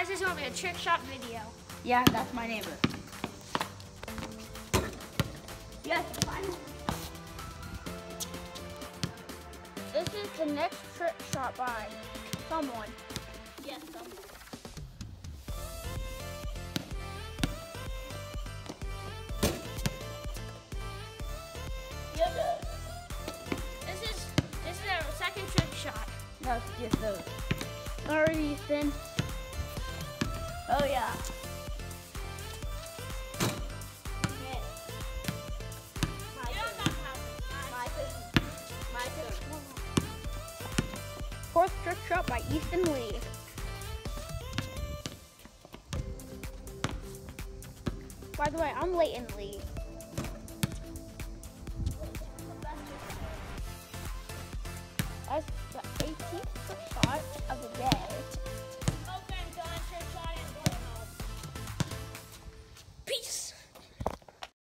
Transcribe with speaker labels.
Speaker 1: guys, this is gonna be a trick shot video.
Speaker 2: Yeah, that's my neighbor. Yes, finally.
Speaker 1: This is the next trick shot by someone.
Speaker 2: Yes, someone.
Speaker 1: This is this is our second trick shot.
Speaker 2: Let's get those.
Speaker 1: Alright, Ethan.
Speaker 2: Oh yeah.
Speaker 1: Fourth trick shot by Ethan Lee. By the way, I'm Leighton Lee. That's the 18th.